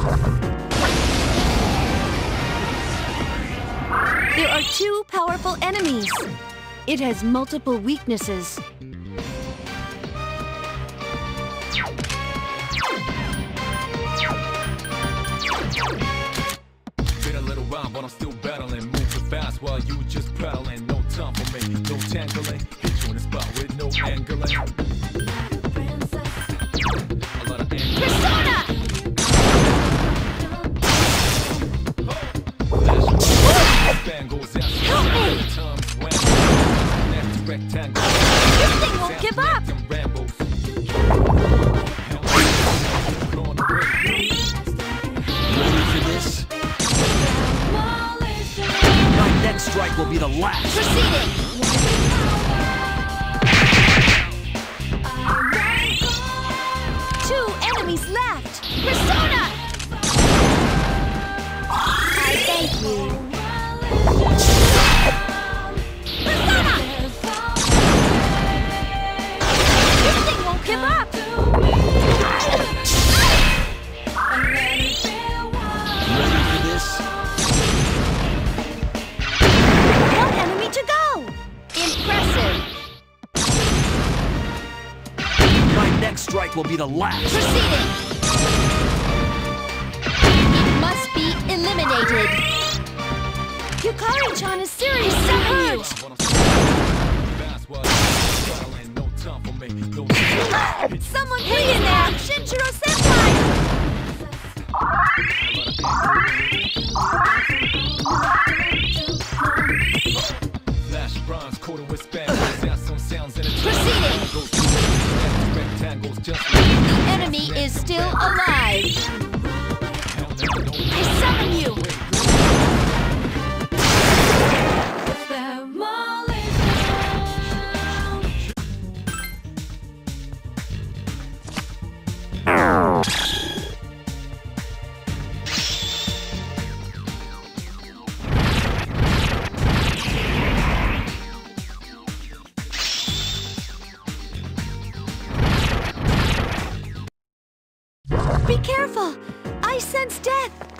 There are two powerful enemies. It has multiple weaknesses. A little but I'm still battling. Moving fast while you just prattling. No time for me, no tangling. Hit you in the spot with no angling. Rectangle. This thing won't give up! Them Rambos. Going away. Ready for this? My next strike will be the last. Proceeding! Impressive! My next strike will be the last. Proceeding! Must be eliminated! Yukari-chan is seriously hurt! Fast while you just prattling. No time for me, no tangling. Someone hit in there! Shinjiro Flash bronze with spangles. Some sounds in it. Proceeding! Goes through the rectangles just The enemy is still alive! Careful! I sense death!